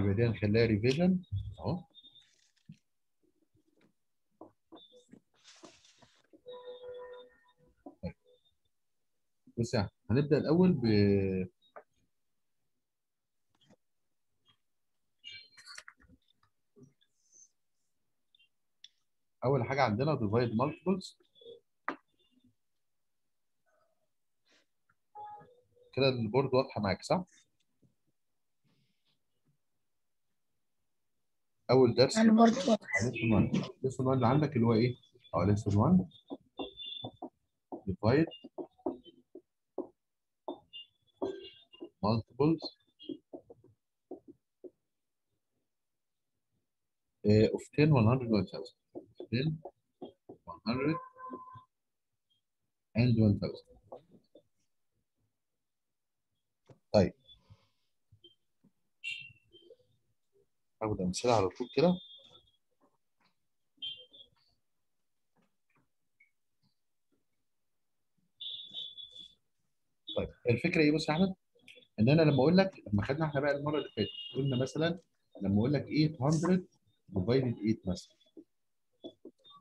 يبقى دي هنخليها revision أهو. طيب. يعني هنبدأ الأول ب أول حاجة عندنا divide multiples كده ال board واضحة معاك صح؟ أول درس أنا برضه lesson 1 lesson 1 اللي عندك اللي هو إيه؟ أه lesson 1 divide multiples. Uh, of 10 100 1000 10 100 and 1000 طيب. هاخد امثله على طول كده. طيب الفكرة إيه بص يا أحمد؟ إن أنا لما أقول لك لما خدنا إحنا بقى المرة اللي فاتت قلنا مثلا لما أقول لك 800 ديفايدد 8 مثلا.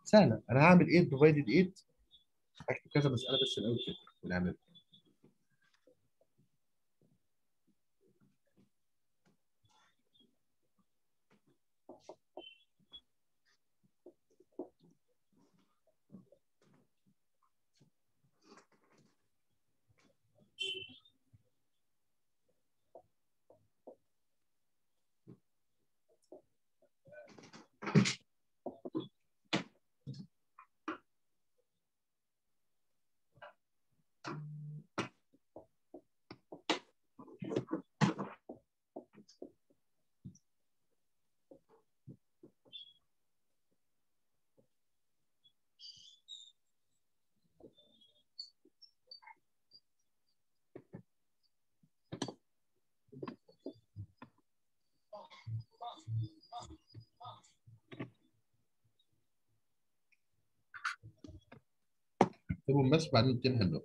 سهلة أنا هعمل 8 ديفايدد 8 اكتب كذا مسألة بس الأول كده ونعمل اكتبهم بس بعدين تنهي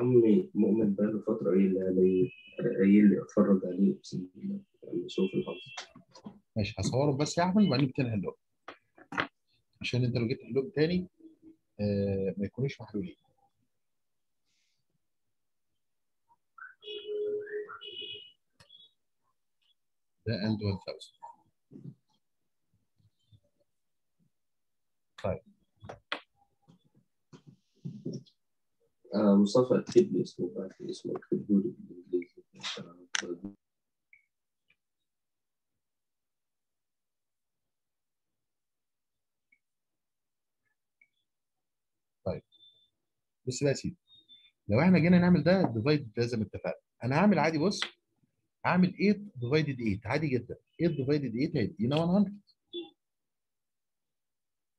عمي مؤمن بقاله فترة قايل لي قايل لي أتفرج عليه أقسم بالله يعني شوف الحظ. ماشي هصورهم بس يا أحمد وبعدين بتنهي اللوب عشان أنت لو جبت اللوب تاني آه ما يكونوش محلولين. ده اند 1000 طيب. مصطفى اكتب لي اسمه بعد لي اسمه اكتبه لي بالانجليزي عشان بص بقى يا سيدي لو إحنا جينا نعمل ده divide زي ما اتفقنا. أنا هعمل عادي بص هعمل 8 divided 8 عادي جدا. 8 divided 8 هيدينا 100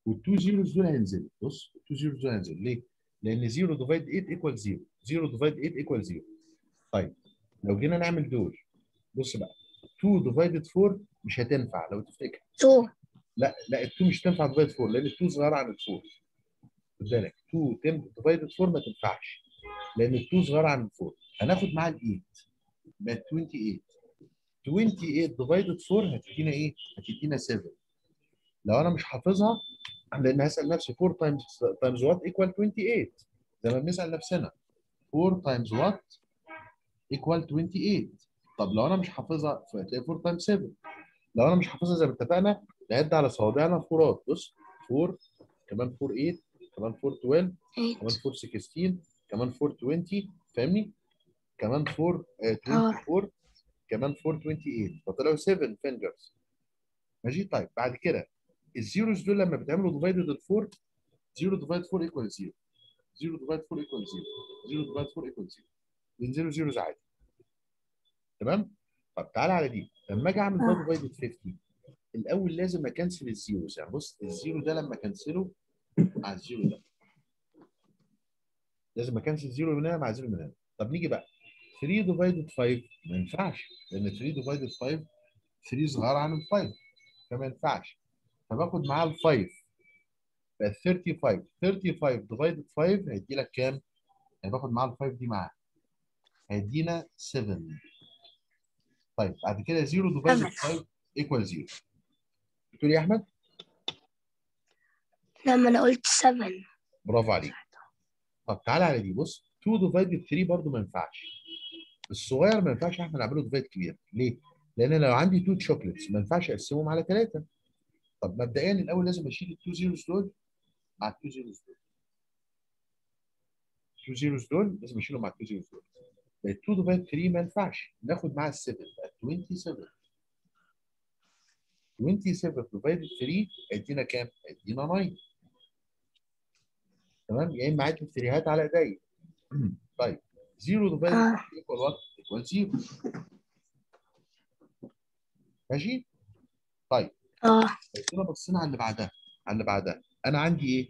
وال two zeros دول هينزلوا. بص ال two zeros دول هينزلوا. ليه؟ لأن 0 divide 8 equal 0 0 divide 8 equal 0 طيب لو جينا نعمل دول بص بقى 2 divided 4 مش هتنفع لو تفتكر. two لا لا ال 2 مش هتنفع divide 4 لأن ال 2 صغيرة عن ال 4 خد بالك 2 divided 4 ما تنفعش لأن ال 2 صغيرة عن ال 4 هناخد معاها ال 8 بقت 28 28 divided 4 هتدينا إيه؟ هتدينا 7 لو أنا مش حافظها لأن هسأل نفسي 4 times times what equal 28 زي ما بنسأل نفسنا 4 times what equal 28 طب لو أنا مش حافظها فهتلاقي 4 times 7 لو أنا مش حافظها زي ما اتفقنا نعد على صوابعنا four ات بص 4 كمان 4 8 كمان 4 12 كمان 4 16 كمان 4 20 فاهمني؟ كمان 4 آه، 24 كمان 4 28 فطلعوا 7 fingers ماشي؟ طيب بعد كده ال zeros دول لما بتعملوا divided ال four 0 divide 4 equal 0 0 divide 4 equal 0 0 divide 4 equal 0 بينزلوا zeros عادي. تمام؟ طب تعالى على دي. لما أجي أعمل ده آه. divided 50 الأول لازم اcancel ال zeros يعني بص ال zero ده لما اكنسله مع ال zero ده. لازم ا cancel zero من هنا مع zero من هنا. طب نيجي بقى. 3 divided 5 ما ينفعش. لأن 3 divided 5 3 صغيره عن ال 5 فما ينفعش. فباخد معاه ال 5 بقت 35 35 divided 5 هيدي لك كام؟ يعني باخد معاه ال 5 دي معاه هيدينا 7 طيب بعد كده 0 divided 5 equal 0 بتقول إيه يا أحمد؟ لما أنا قلت 7 برافو عليك. طب تعالى على دي. بص 2 divided 3 برضه ما ينفعش. الصغير ما ينفعش إحنا نعمله divide كبير. ليه؟ لأن لو عندي 2 chocolates ما ينفعش أقسمهم على 3 طب مبدئيا الأول لازم أشيل ال 2 zeros دول مع ال 2 zeros دول. 2 zeros دول لازم أشيلهم مع ال 2 zeros دول. بقت 2 divide 3 ما ينفعش. ناخد معاها ال 7 بقت 27 27 divide 3 هيدينا كام؟ هيدينا 9 تمام؟ يا إما عدد ال three هات على إيديا. طيب. 0 divide آه. equal what؟ equal 0 ماشي؟ طيب. آه. كده بصينا على اللي بعدها على اللي بعدها. أنا عندي إيه؟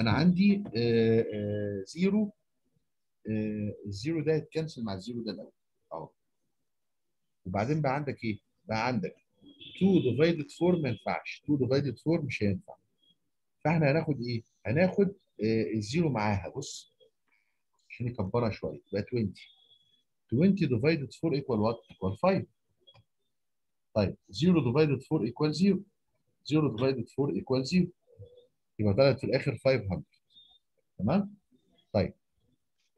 أنا عندي آه آه zero آه ال zero ده يتكنسل مع ال zero ده الأول. اهو وبعدين بقى عندك إيه؟ بقى عندك 2 divided 4 ما ينفعش. 2 divided 4 مش هينفع. فإحنا هناخد إيه؟ هناخد ال zero معاها. بص عشان نكبرها شوية يبقى 20 20 divided 4 equal what؟ equal 5 طيب 0 divided 4 equal 0 0 divided 4 equal 0 يبقى طلعت في الآخر 500 تمام؟ طيب.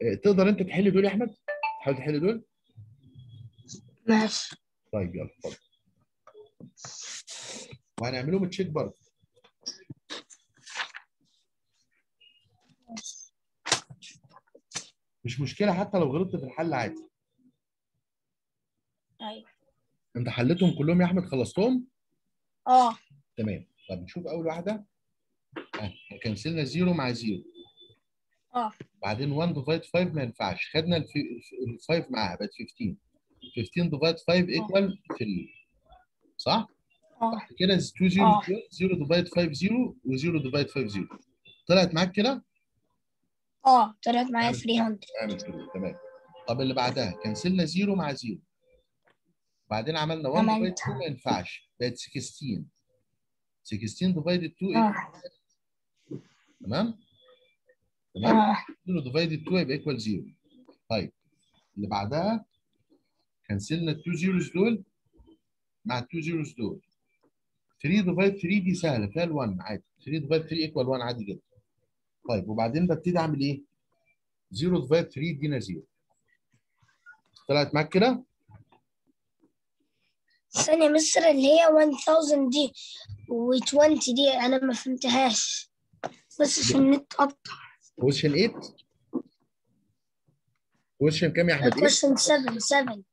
آه، تقدر أنت تحل دول يا أحمد؟ تحاول تحل دول؟ ماشي. طيب يلا اتفضل. وهنعملهم تشيك برضه. مش مشكلة حتى لو غلطت في الحل عادي. أيوه. انت حلتهم كلهم يا احمد؟ خلصتهم؟ آه. تمام. طب نشوف أول واحدة. آه كنسلنا 0 مع 0 آه. بعدين 1 divide 5 ما ينفعش. خدنا ال 5 معاها بقت 15 15 divide 5 equal 3 صح؟ آه. كده؟ 2 0 آه. 0 divide 5 0 و0 divide 5 0 طلعت معاك كده؟ آه طلعت معايا 300 اعمل كده. تمام. طب اللي بعدها؟ كنسلنا 0 مع 0 بعدين عملنا 1 divide عملت. 2 ما ينفعش بقت 16 16 divide 2 آه تمام؟ تمام؟ آه 0 divide 2 يبقى equal 0 طيب اللي بعدها كنسلنا ال 2 zeros دول مع ال 2 zeros دول 3 divide 3 دي سهلة فيها ال 1 عادي 3 divide 3 equal 1 عادي جدا طيب وبعدين ببتدي أعمل إيه؟ 0 divide 3 يدينا 0 طلعت معاك كده؟ ثانية مستر اللي هي 1000 دي و20 دي أنا ما فهمتهاش. بس عشان النت قطع question 8 question كام يا أحمد؟ 8 question 7 7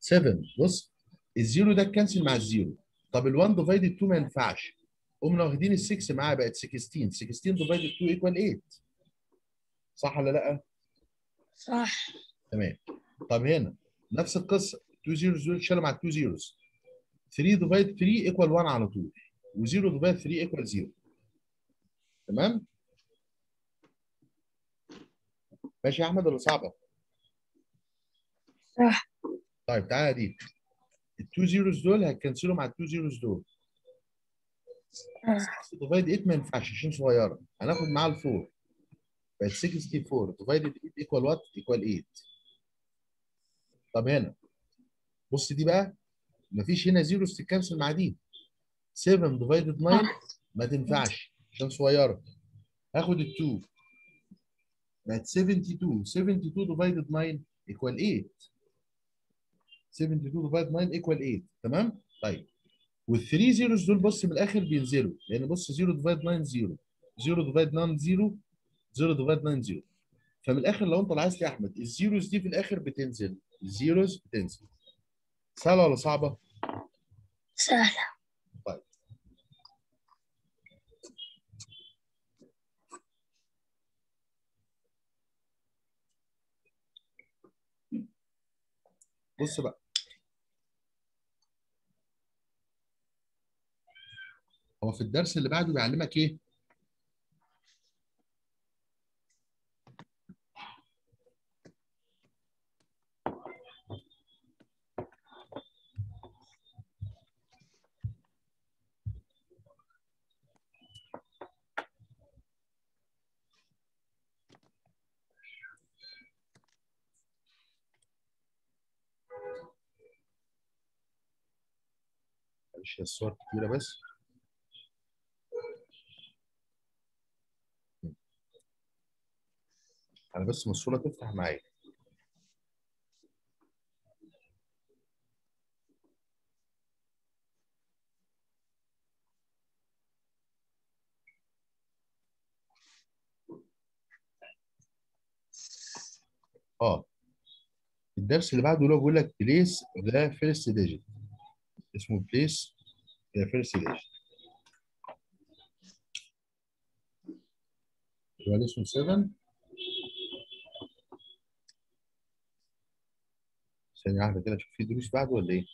7 بص ال zero ده اتكنسل مع ال zero. طب ال1 divide 2 ما ينفعش. قمنا واخدين ال6 معاه بقت 16 16 divide 2 equal 8 صح ولا لأ؟ صح. تمام. طب هنا نفس القصة. 2 zeros دول اتشالوا مع 2 zeros 3 divide 3 equal 1 على طول و0 divide 3 equal 0 تمام؟ ماشي يا أحمد ولا صعبة؟ صح. طيب تعالى دي ال two zeros دول هتكنسلوا مع ال two zeros دول. آه. divide 8 ما ينفعش عشان صغيرة. هناخد معاها ال 4 بقت 64 divide 8 equal what؟ equal 8 طب هنا. بص دي بقى. مفيش هنا zeros تتكنسل مع دي. 7 divide 9 ما تنفعش. عشان صغيرة. هاخد ال 2 بقت 72 72 divide 9 equal 8 72 divide 9 equal 8 تمام؟ طيب. وال3 zeros دول بص من الآخر بينزلوا لأن بص 0 divide 9 0 0 divide 9 0 0 divide 9 0 فمن الآخر لو أنت لاحظت يا أحمد ال zeros دي في الآخر بتنزل. ال zeros بتنزل. سهلة ولا صعبة؟ سهلة طيب بص بقى هو في الدرس اللي بعده بيعلمك إيه؟ معلش هي الصور كتيرة بس. أنا بس ما الصورة تفتح معايا آه الدرس اللي بعده اللي هو بيقول لك place the first digit اسمه place the first digit هو اسمه 7 ثانية واحدة كده أشوف في دروس بعده ولا إيه؟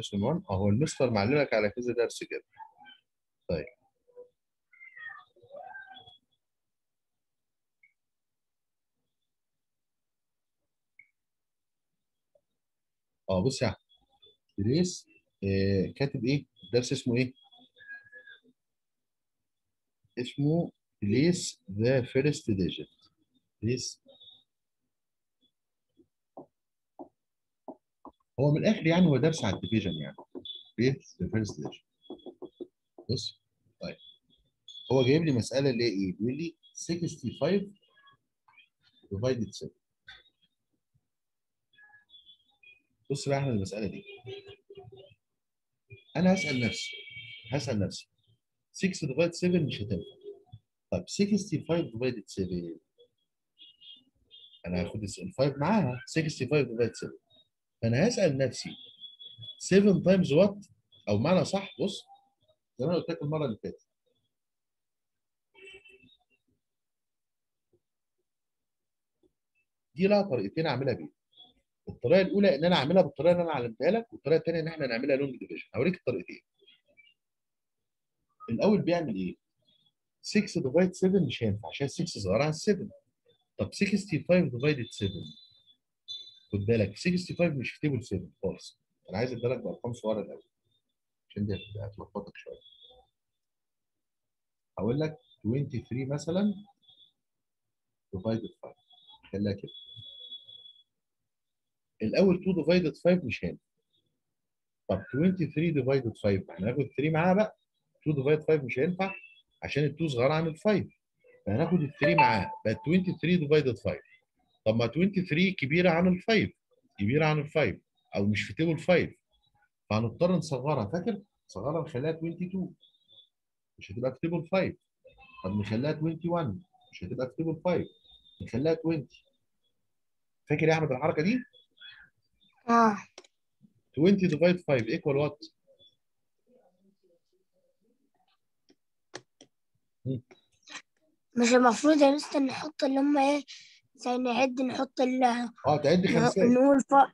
اسمه 1 آه هو المستر معلمك على كذا درس كده. طيب. أه بص يا احمد بليس آه كاتب إيه؟ الدرس اسمه إيه؟ اسمه place the first digit place هو من الآخر يعني هو درس على ال division يعني. The first digit بص طيب. هو جايب لي مسألة اللي هي إيه؟ بيقول لي 65 divided 7 بص بقى إحنا المسألة دي. أنا هسأل نفسي هسأل نفسي. 6 divide 7 مش هتنفع. طيب 65 divide 7 أنا هاخد ال 5 معاها. 65 divide 7 فأنا هسأل نفسي 7 times what أو معنى صح؟ بص زي ما أنا قلت لك المرة اللي فاتت. دي لها طريقتين أعملها بيها. الطريقة الأولى إن أنا أعملها بالطريقة اللي أنا علمتها لك والطريقة الثانية إن إحنا نعملها long division هوريك الطريقتين. الأول بيعمل إيه؟ 6 divide 7 مش هينفع عشان 6 صغيرة عن 7 طب 65 divide 7 خد بالك 65 مش في table 7 خالص. أنا عايز اديلك بأرقام صغيرة الأول عشان دي هتلخبطك شوية. هقول لك 23 مثلا divide 5 خليها كده. الأول 2 divide 5 مش هينفع طب 23 divide 5 هناخد 3 معاها بقى. 2 divide 5 مش هينفع عشان ال 2 صغيرة عن ال 5 فهناخد ال 3 معاها. بقت 23 divide 5 طب ما 23 كبيرة عن ال 5 كبيرة عن ال 5 أو مش في table 5 فهنضطر نصغرها فاكر؟ نصغرها نخليها 22 مش هتبقى في table 5 طب نخليها 21 مش هتبقى في table 5 نخليها 20 فاكر يا أحمد الحركة دي؟ آه. 20 divide 5 equal what؟ مش المفروض يا مستر نحط اللي هم إيه؟ زي نعد نحط ال آه تعد خمسات. نقول فوق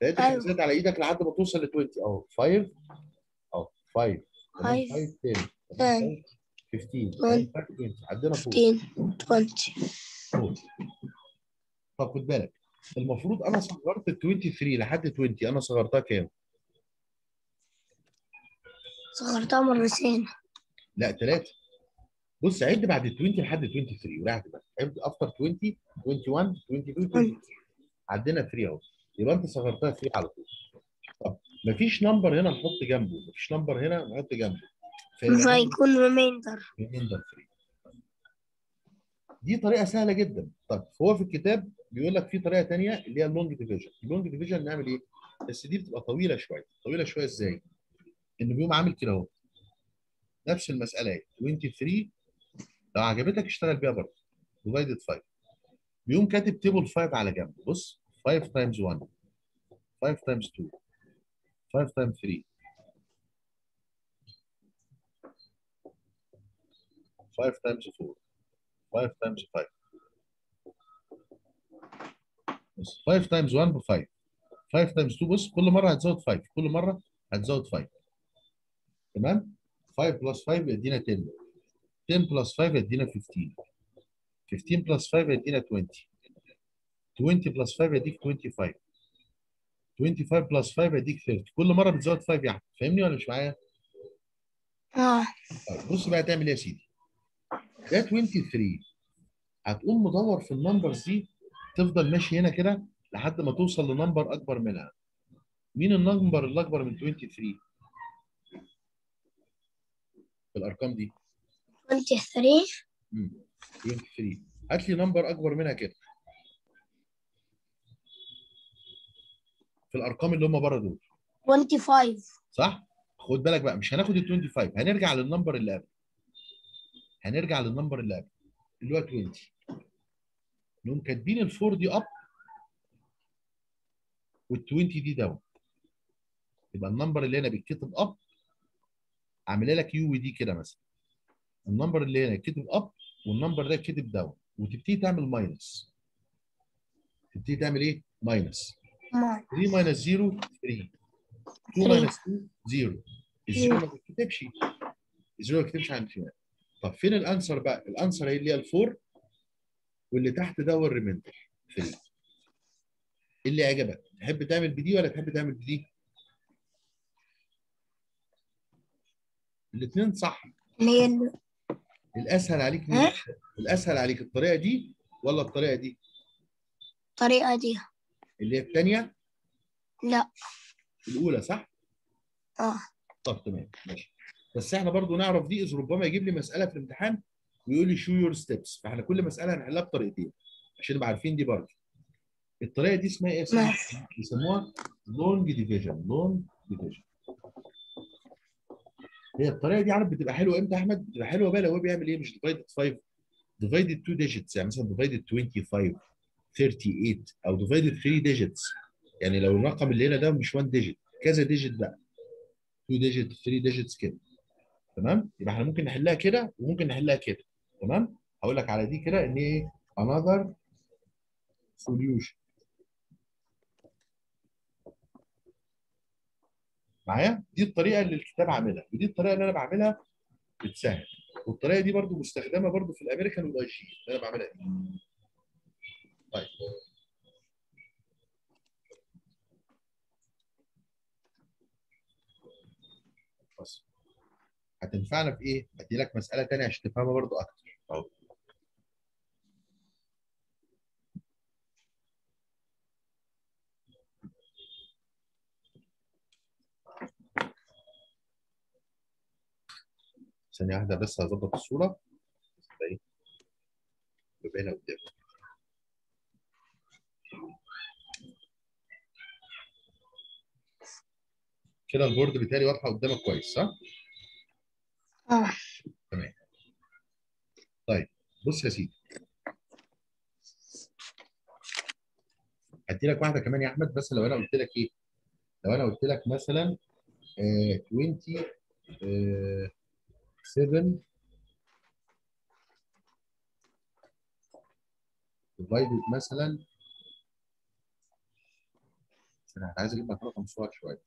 تعد أيوة. خمسات على إيدك لحد ما توصل ل 20 أهو 5 أهو 5 Five. 5 10 Ten. 15 One. 20 عدينا فوق. 15 20 فوق. طب خد بالك المفروض أنا صغرت ال 23 لحد 20 أنا صغرتها كام؟ صغرتها مرتين. لا ثلاثة بص عد بعد ال 20 لحد 23 وريح بقى عد after 20 21 22 23 عدينا 3 اهو. يبقى انت صغرتها 3 على طول. طب مفيش number هنا نحط جنبه. مفيش number هنا نحط جنبه. فيكون ريميندر ريميندر 3 دي طريقة سهلة جدا. طب هو في الكتاب بيقول لك في طريقة ثانية اللي هي ال long division ال long division نعمل إيه؟ بس دي بتبقى طويلة شوية. طويلة شوية إزاي؟ انه بيقوم عامل كده أهو. نفس المسألة أهي. 23 لو عجبتك اشتغل بيها برضه. divided 5 بيقوم كاتب table 5 على جنب. بص 5 times 1 5 times 2 5 times 3 5 times 4 5 times 5 بص 5 times 1 ب 5 5 times 2 بص كل مرة هتزود 5 كل مرة هتزود 5 تمام؟ 5 plus 5 يدينا 10 10 plus 5 يدينا 15 15 plus 5 يدينا 20 20 plus 5 يديك 25 25 plus 5 يديك 30 كل مرة بتزود 5 يعني فاهمني ولا مش معايا؟ آه طيب بص بقى تعمل إيه يا سيدي؟ ده 23 هتقوم مدور في ال numbers دي تفضل ماشي هنا كده لحد ما توصل ل number أكبر منها. مين ال number اللي اكبر من 23 في الأرقام دي؟ 23 مم. 23 هات لي number أكبر منها كده. في الأرقام اللي هم بره دول. 25 صح؟ خد بالك بقى مش هناخد ال 25 هنرجع لل number اللي قبل. هنرجع لل number اللي قبل اللي هو 20 نقوم كاتبين ال 4 دي up وال 20 دي down يبقى ال number اللي هنا بيتكتب up عامل لك يو ودي كده مثلا. ال number اللي هنا يتكتب up وال number ده يتكتب down وتبتدي تعمل minus تبتدي تعمل إيه؟ minus ما 3 minus 0 3 2 minus 2 0 ال zero ما بيتكتبش ال zero ما بيتكتبش عند شمال طب فين ال answer بقى؟ ال answer هي اللي هي ال four واللي تحت ده هو ال remainder 3 اللي عجبك تحب تعمل بدي ولا تحب تعمل بدي؟ الاثنين صح. اللي هي الأسهل عليك؟ ها؟ الأسهل عليك الطريقة دي ولا الطريقة دي؟ الطريقة دي اللي هي الثانية لا الأولى صح؟ آه طب تمام ماشي بس إحنا برضو نعرف دي إذ ربما يجيب لي مسألة في الامتحان ويقول لي show your steps فإحنا كل مسألة هنحلها بطريقتين عشان نبقى عارفين دي برضه الطريقة دي اسمها إيه؟ بيسموها long division long division هي الطريقة دي عارف بتبقى حلوة إمتى يا أحمد؟ بتبقى حلوة بقى لو هو بيعمل إيه؟ مش divided 5 divided 2 digits يعني مثلا divided 25 38 أو divided 3 digits يعني لو الرقم اللي هنا ده مش 1 digit كذا digit بقى. 2 digit 3 digits كده. تمام؟ يبقى إحنا ممكن نحلها كده وممكن نحلها كده. تمام؟ هقول لك على دي كده إن إيه؟ another solution. معايا؟ دي الطريقة اللي الكتاب عاملها ودي الطريقة اللي أنا بعملها بتسهل والطريقة دي برضو مستخدمة برضو في الأمريكان والأي جي اللي أنا بعملها دي. طيب. هتنفعنا في إيه؟ ادي لك مسألة ثانية عشان تفهمها برضو أكتر. اهو ثانية واحدة بس هظبط الصورة. يبقى هنا قدام كده البورد بتاعي واضحة قدامك كويس صح؟ آه. طيب بص يا سيدي. هدي لك واحدة كمان يا أحمد بس لو أنا قلت لك إيه؟ لو أنا قلت لك مثلا آه 20 آه 7 divided مثلا. أنا عايز أجيب لك رقم صغير شوية.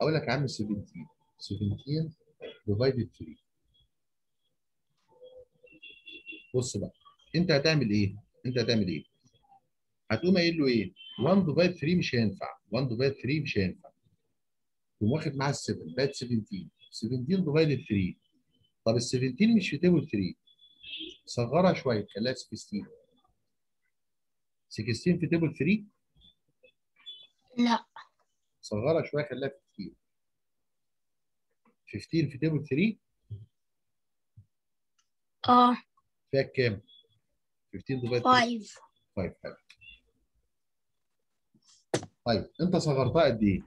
أقول لك يا عم 17 17 divided 3 بص بقى أنت هتعمل إيه؟ أنت هتعمل إيه؟ هتقوم قايل له إيه؟ 1 divide 3 مش هينفع. 1 divide 3 مش هينفع. تقوم واخد معاه ال 7 بقت 17 17 divide 3 طب ال 17 مش في table 3 صغرها شوية خليها 16 16 في table 3 لا. صغرها شوية خليها 15 15 في table 3 آه. فيها كام؟ 15 divide 3 5 طيب حلو. طيب انت صغرتها قد إيه؟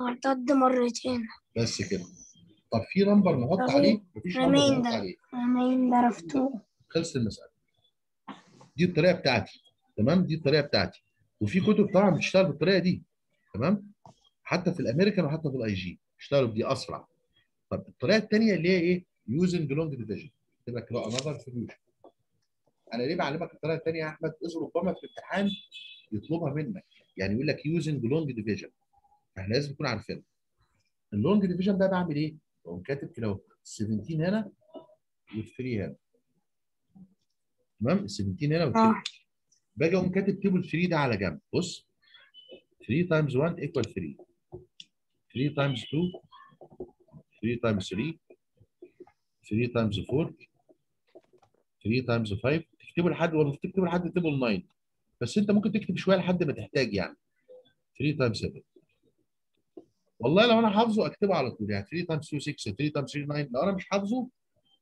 ارتد مرتين. بس كده. طب في number نحط عليه؟ مفيش number remain نحط ده. عليه. remain ضربته خلصت المسألة. دي الطريقة بتاعتي تمام؟ دي الطريقة بتاعتي. وفي كتب طبعا بتشتغل بالطريقة دي تمام؟ حتى في الأمريكان وحتى في ال IG بيشتغلوا بدي أسرع. طب الطريقة الثانية اللي هي إيه؟ using long division تبقى كده another solution. أنا ليه بعلمك الطريقة الثانية يا أحمد؟ اذ ربما في الامتحان يطلبها منك. يعني يقول لك using long division إحنا لازم نكون عارفينها ال long division ده بعمل إيه؟ بقوم كاتب كده أهو. 17 هنا وال3 هنا. تمام؟ ال 17 هنا وال3 آه. باجي أقوم كاتب table 3 ده على جنب. بص. 3 times 1 equal 3 3 times 2 3 times 3 3 times 4 3 times 5 تكتبه لحد ولا تكتبه لحد table 9 بس أنت ممكن تكتب شوية لحد ما تحتاج يعني. 3 times 7 والله لو أنا حافظه أكتبه على طول يعني 3 times 2 6 3 times 3 9 لو أنا مش حافظه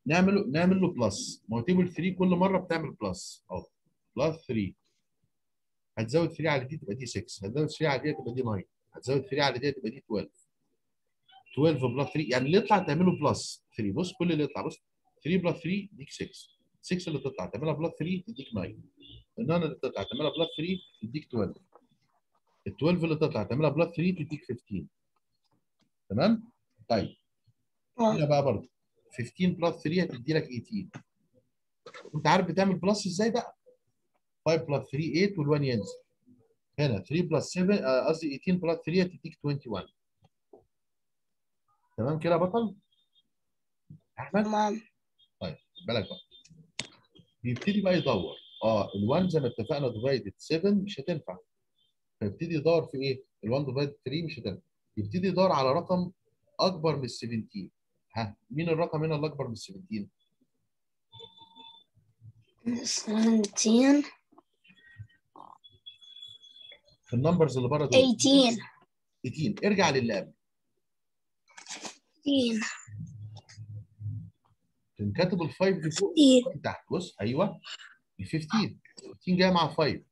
نعمل نعمل له plus ما هو table 3 كل مرة بتعمل plus أهو plus 3 هتزود 3 على دي تبقى دي 6 هتزود 3 على دي تبقى دي 9 هتزود 3 على دي تبقى دي 12 12 بلس 3 يعني اللي يطلع تعمله plus 3 بص كل اللي يطلع بص 3 plus 3 يديك 6 6 اللي تطلع تعملها plus 3 تديك 9 ال 9 اللي تطلع تعملها plus 3 تديك 12 ال 12 اللي تطلع تعملها plus 3 تديك 15 تمام؟ طيب. هنا آه بقى برضه. 15 plus 3 هتدي لك 18 انت عارف بتعمل plus إزاي بقى؟ 5 plus 3 8 وال1 ينزل. هنا 3 plus 7 آه، قصدي 18 plus 3 هتديك 21 تمام كده يا بطل؟ أحمد؟ تمام. بالك بقى. بيبتدي بقى يدور. آه ال1 زي ما اتفقنا divided 7 مش هتنفع. فيبتدي يدور في إيه؟ ال1 divided 3 مش هتنفع. يبتدي يدور على رقم أكبر من ال 17 ها مين الرقم هنا اللي اكبر من ال 17 17 في النمبرز اللي بره دول. 18 18 ارجع للي قبل 15 تقوم كاتب ال 5 دي فوق 15 من تحت. بص أيوه. ال 15 15 جاية مع 5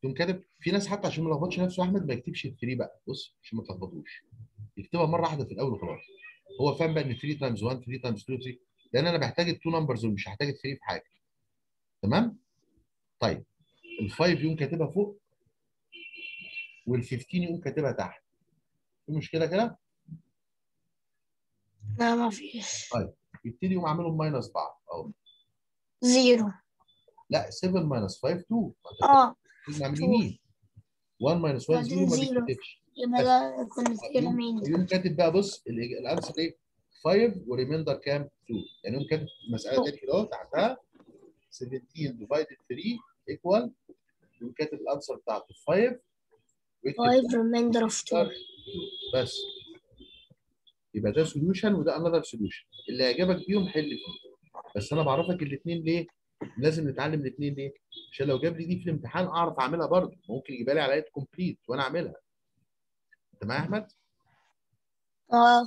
تقوم كاتب في ناس حتى عشان ما يلخبطش نفسه أحمد ما يكتبش ال 3 بقى. بص عشان ما تلخبطوش. يكتبها مرة واحدة في الأول وخلاص. هو فاهم بقى إن 3 times 1 3 times 2 3 لأن أنا محتاج ال two numbers ومش هحتاج ال 3 في حاجة. تمام؟ طيب. ال 5 يقوم كاتبها فوق وال 15 يقوم كاتبها تحت. في مشكلة كده؟ لا ما فيش. يبتدي يقوم عاملهم minus بعض. أهو. zero. لا 7 minus 5 2 ما انت آه. يمين 1 minus 1 بعدين 0 ما. بيتكتبش يبقى ده يقوم مين؟ يقوم كاتب بقى بص ال- ال answer إيه؟ 5 و remainder كام؟ 2 يعني يقوم كاتب المساله. تاني كده أهو تحتها 17 divided 3 equal يقوم كاتب ال answer بتاعته 5 ويكتب 5 remainder of 2 answer بس. يبقى ده solution وده another solution اللي يعجبك بيهم حل فيه. بس أنا بعرفك الاثنين ليه؟ لازم نتعلم الاثنين ليه؟ عشان لو جاب لي دي في الامتحان أعرف أعملها برضه. ممكن يجيبها لي على complete وأنا أعملها. أنت معايا يا أحمد؟ آه.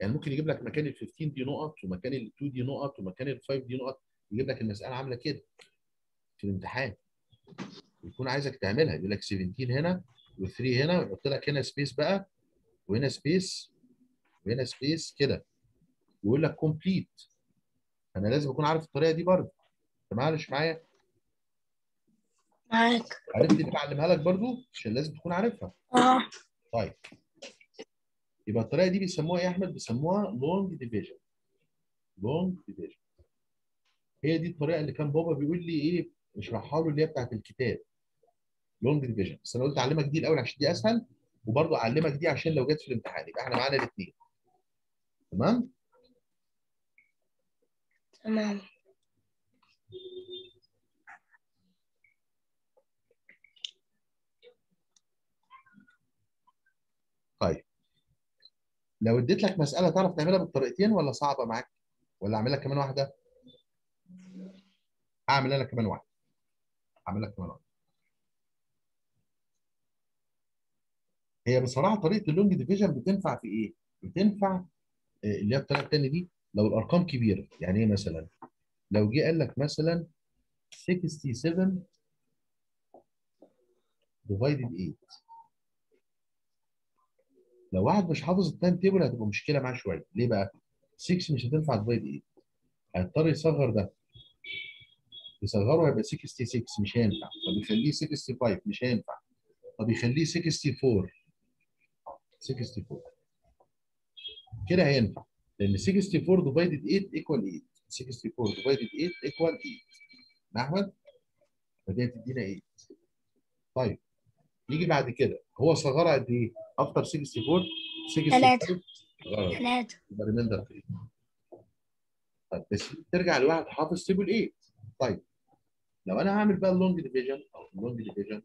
يعني ممكن يجيب لك مكان ال 15 دي نقط ومكان ال 2 دي نقط ومكان ال 5 دي نقط يجيب لك المسألة عاملة كده في الامتحان. يكون عايزك تعملها. يقول لك 17 هنا و3 هنا ويحط لك هنا space بقى وهنا space وهنا space كده. ويقول لك complete أنا لازم أكون عارف الطريقة دي برضه. معلش معايا؟ معاك. عرفت اللي بعلمها لك برضه عشان لازم تكون عارفها. آه. طيب. يبقى الطريقة دي بيسموها إيه يا أحمد؟ بيسموها long division long division هي دي الطريقة اللي كان بابا بيقول لي إيه؟ اشرحها له اللي هي بتاعت الكتاب. long division بس أنا قلت أعلمك دي الأول عشان دي أسهل وبرضه أعلمك دي عشان لو جت في الامتحان. يبقى إحنا معانا الاثنين تمام؟ تمام طيب لو اديت لك مسألة تعرف تعملها بالطريقتين ولا صعبة معاك؟ ولا أعمل لك كمان واحدة؟ هعمل أنا كمان واحدة. هعمل لك كمان واحدة. هي بصراحة طريقة ال long division بتنفع في إيه؟ بتنفع آه، اللي هي الطريقة الثانية دي لو الأرقام كبيرة. يعني إيه مثلا؟ لو جه قال لك مثلا 67 divided 8 لو واحد مش حافظ ال time table هتبقى مشكلة معاه شوية. ليه بقى؟ 6 مش هتنفع divide 8 هيضطر يصغر ده. يصغره هيبقى 66 مش هينفع. طب يخليه 65 مش هينفع. طب يخليه 64 64 كده هينفع. لأن 64 divided 8 equal 8 64 divided 8 equal 8 مع أحمد؟ فدي هتدينا 8 طيب. يجي بعد كده. هو صغرها قد إيه؟ after 64 تلاتة. غلط. ثلاثة يبقى remainder 3 طيب بس ترجع لواحد حافظ table 8 طيب لو أنا هعمل بقى ال long division أو ال long division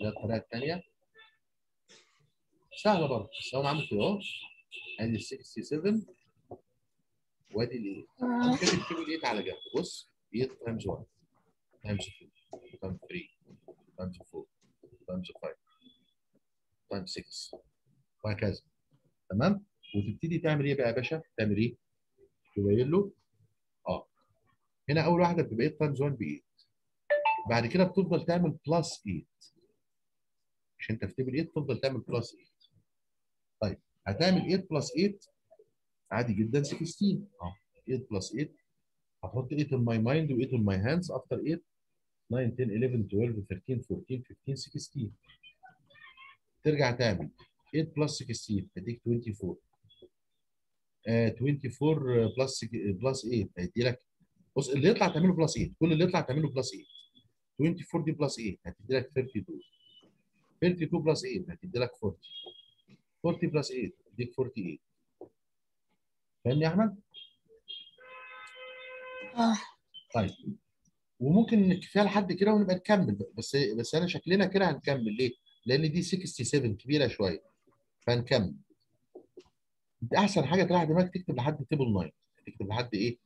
ده الطريقة الثانية سهلة برضه بس هو عامل كده أهو. ادي ال 67 وادي ال 8 أنا كاتب table 8 على جنب. بص 8 times 1 times 2 times 3 times 4 times 5 times 6 وهكذا. تمام؟ وتبتدي تعمل إيه بقى يا باشا؟ تعمل إيه؟ تبين له. آه. هنا أول واحدة بتبقى 8 times 1 ب 8 بعد كده بتفضل تعمل plus 8 مش انت في table 8 تفضل تعمل plus 8 طيب. هتعمل 8 plus 8 عادي جدا 16 آه. 8 plus 8 هحط 8 in my mind و 8 in my hands after 8 9 10 11 12 13 14 15 16 ترجع تعمل 8 plus 16 هديك 24 آه 24 plus plus 8 هيدي لك بص اللي يطلع تعمله plus 8 كل اللي يطلع تعمله plus 8 24 دي plus 8 هتدي لك 32 32 plus 8 هتدي لك 40 40 plus 8 هتديك 48 فاهمني يا أحمد؟ آه. طيب. وممكن نكفيها لحد كده ونبقى نكمل. بس بس أنا شكلنا كده هنكمل. ليه؟ لأن دي 67 كبيرة شوية. فهنكمل أنت أحسن حاجة تريح دماغك تكتب لحد table 9 تكتب لحد إيه؟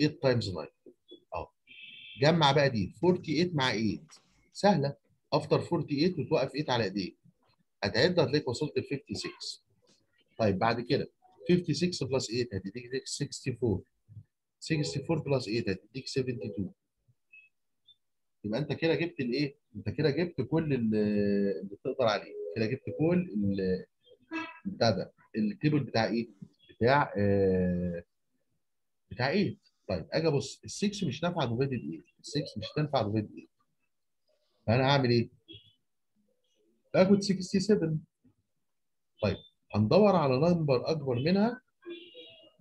8 times 9 آه. جمع بقى دي. 48 مع 8 سهلة. after 48 وتوقف 8 على ايديك هتعد هتلاقيك وصلت ل 56 طيب بعد كده 56 plus 8 هتديك 64 64 plus 8 هتديك 72 يبقى انت كده جبت الايه؟ انت كده جبت كل ال- اللي تقدر عليه كده جبت كل بتاع ده ال table بتاع إيه؟ بتاع آه بتاع 8 طيب أجي ابص ال 6 مش نافعه divided 8 ال 6 مش تنفع divided 8 فانا هعمل إيه؟ باخد 67 طيب هندور على number اكبر منها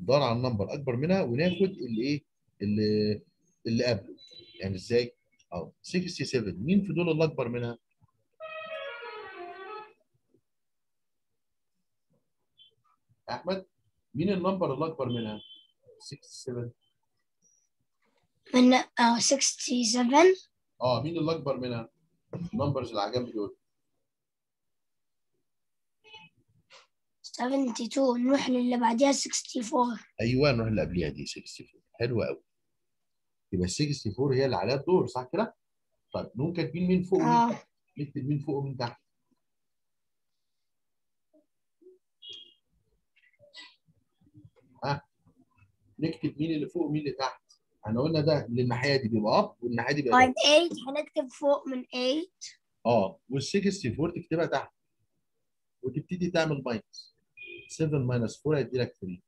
ندور على number اكبر منها وناخد الايه؟ اللي اللي قبله يعني إزاي؟ اهو 67 مين في دول اللي اكبر منها؟ أحمد مين ال number اللي اكبر منها؟ 67 من آه 67 آه مين اللي اكبر منها؟ النمبرز اللي على جنب دول 72 نروح للي بعديها 64 أيوه نروح اللي قبليها دي 64 حلوة قوي يبقى ال 64 هي اللي عليها الدور صح كده؟ طيب نقوم كاتبين مين؟ فوق ومين آه. تحت؟ نكتب مين فوق ومين تحت؟ ها؟ نكتب مين اللي فوق ومين اللي تحت. إحنا قلنا ده للناحية دي بيبقى up والناحية دي بيبقى طيب down. 8 هنكتب فوق من 8 آه وال 64 تكتبها تحت. وتبتدي تعمل minus 7 minus 4 هيدي لك 3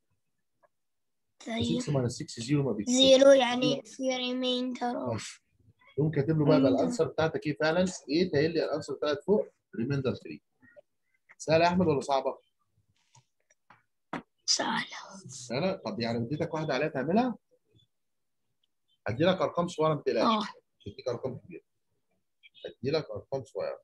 طيب. 6 minus 6 0 ما بيكتبش 0 يعني في remainder of تقوم كاتب له بقى. ال answer بتاعتك إيه فعلا؟ إيه تقول لي ال answer بتاعت فوق؟ remainder 3 سهلة يا أحمد ولا صعبة؟ سهلة. سهلة؟ طب يعني اديتك واحدة عليها تعملها؟ هدي لك أرقام صغيرة ما تقلقش. مش هديك أرقام كبيرة. هدي لك أرقام صغيرة.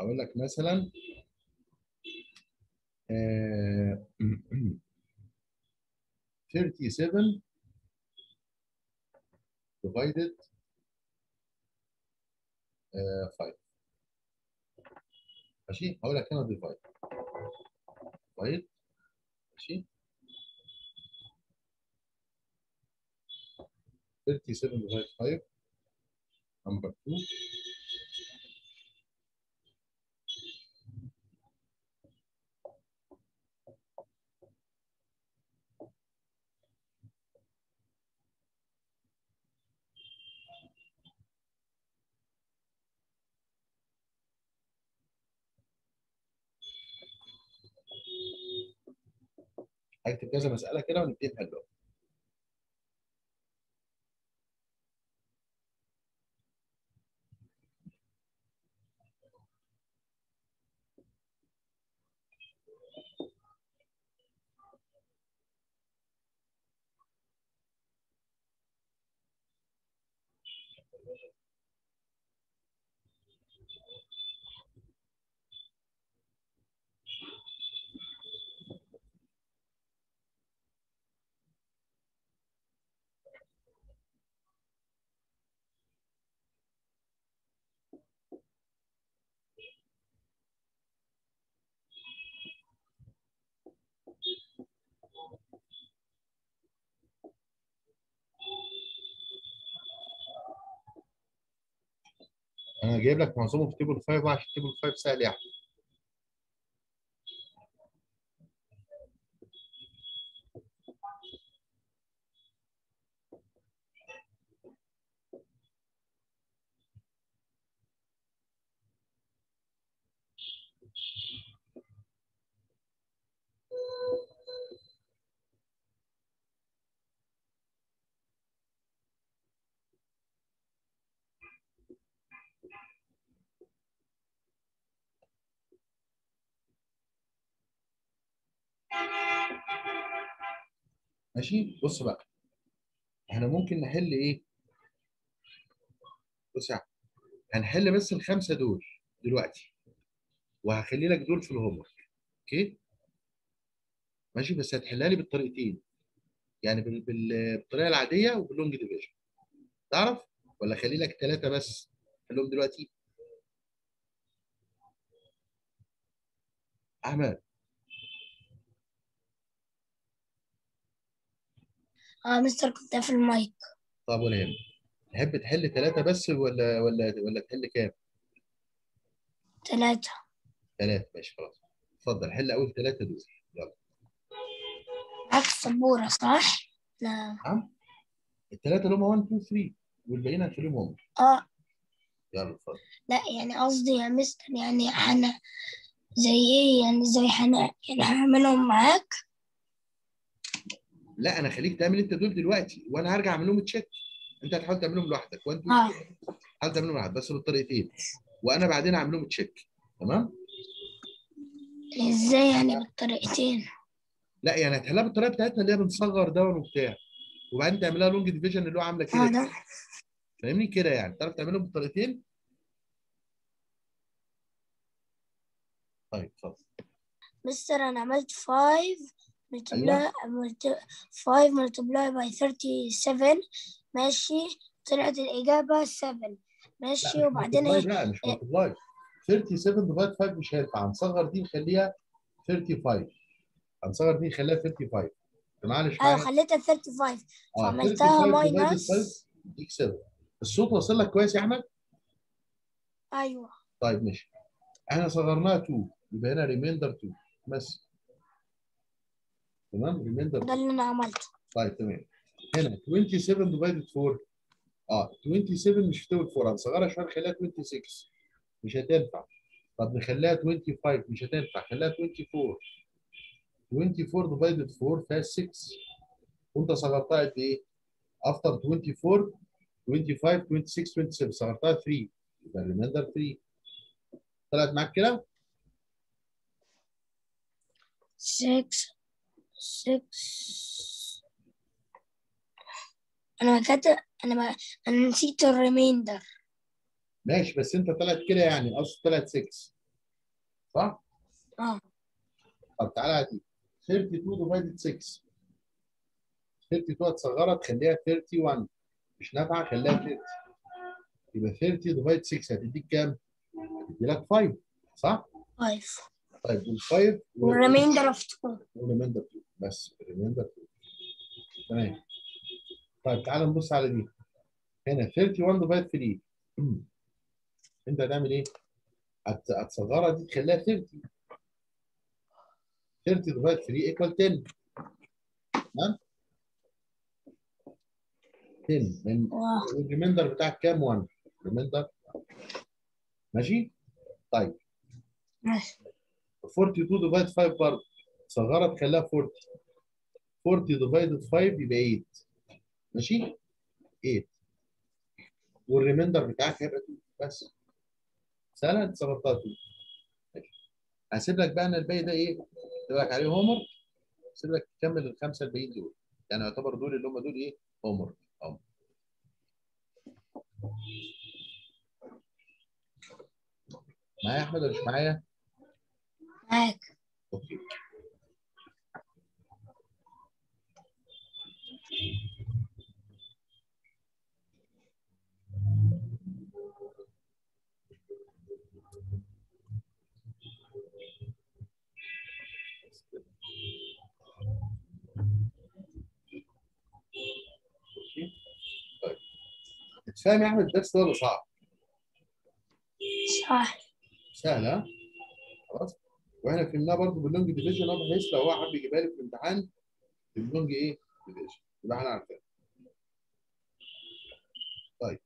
أقول لك مثلا 37 divided آه، 5 ماشي هقول لك هنا divide divide ماشي 37 divided 5 number 2 هكتب كذا مسألة كده ونبتدي نحلهم أنا جايب لك معظمه في تيبل 5 عشان تيبل 5 سهل يا ماشي؟ بص بقى إحنا ممكن نحل إيه؟ بص عم هنحل بس الخمسة دول دلوقتي وهخلي لك دول في ال homework okay؟ ماشي؟ بس هتحلها لي بالطريقتين يعني بال... بال... بالطريقة العادية وبال long division تعرف؟ ولا اخلي لك ثلاثة بس حلهم دلوقتي؟ أحمد. آه مستر كنت في المايك. طب ولا يهمك تحب تحل ثلاثة بس ولا ولا ولا تحل كام؟ ثلاثة ثلاثة ماشي خلاص. اتفضل حل أول ثلاثة دول. يلا. معاك السبورة صح؟ لا. نعم. الثلاثه اللي هم 1 2 3 والباقيين هنخليهم هم. آه. يلا اتفضل. لا يعني قصدي يا مستر يعني أنا زي إيه؟ يعني زي حنا يعني هعملهم معاك؟ لا أنا خليك تعمل أنت دول دلوقتي وأنا هرجع أعمل لهم تشيك أنت هتحاول تعملهم لوحدك. وانت آه. حاول تعملهم لوحدك. بس بالطريقتين وأنا بعدين أعمل لهم تشيك تمام؟ إزاي يعني بالطريقتين؟ لا يعني هتحلها بالطريقة بتاعتنا اللي هي بنصغر دون وبتاع. وبعدين تعملها long division اللي هو عاملة كده. ده. فاهمني؟ كده يعني. تعرف تعملهم بالطريقتين؟ طيب اتفضل. مستر أنا عملت 5 multiply multi- 5 multiply by 37 ماشي. طلعت الإجابة 7 ماشي. لا وبعدين هي multiply بقى مش multiply 37 divide 5 مش هينفع. هنصغر دي نخليها 35 هنصغر دي نخليها 35 انت معلش أيوه خليتها 35 آه فعملتها 35 divided minus 5 يديك 7 الصوت واصل لك كويس يا أحمد؟ أيوه. طيب ماشي. إحنا صغرناها 2 يبقى هنا remainder 2 بس. تمام؟ remainder ده 2 اللي أنا عملته. طيب تمام. هنا 27 divided 4 آه 27 مش في 4 هنصغرها شوية نخليها 26 مش هتنفع. طب نخليها 25 مش هتنفع. خليها 24 24 divided 4 فيها 6 وأنت صغرتها قد إيه؟ after 24 25 26 27 صغرتها 3 يبقى ال remainder 3 طلعت معاك كده؟ 6 6 أنا كاتب أنا ما... أنا نسيت ال remainder ماشي بس أنت طلعت كده يعني اصل طلعت 6 صح؟ آه. طب تعالى دي. 32 divided 6 32 هتصغرها تخليها 31 مش نافعة خليها 30 يبقى 30 divide 6 هتديك كام؟ هتدي لك 5 صح؟ 5 طيب وال5 وال remainder of 2 وال remainder 2 بس ال remainder 2 تمام. طيب تعال نبص على دي. هنا 31 divide 3 انت هتعمل إيه؟ هت- هتصغرها دي تخليها 30 30 divide 3 equal 10 تمام؟ 10 لأن واو. ال remainder بتاعك كام؟ 1 remainder ماشي؟ طيب. ماشي. 42 divide 5 برضه. صغرها تخليها 40 40 divide 5 يبقى 8 ماشي؟ 8 وال remainder بتاعك هيبقى 2 بس. 2 ماشي. هسيب لك بقى أنا الباقي ده إيه؟ اكتب لك عليه homework هسيب لك تكمل الخمسة الباقيين دول. يعني يعتبر دول اللي هم دول إيه؟ homework أهو. معايا يا أحمد ولا مش معايا؟ معاك أوكي اتفهم يا أحمد الدرس ده ولا صعب؟ صح سهل ها؟ خلاص وإحنا فهمناه برضه بال long division اهو بحيث لو هو حب يجيبها لي في الامتحان بال long إيه؟ division يبقى إحنا عارفين طيب.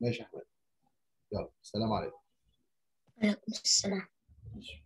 ماشي يا أحمد. يلا السلام عليكم. عليكم السلام. ماشي.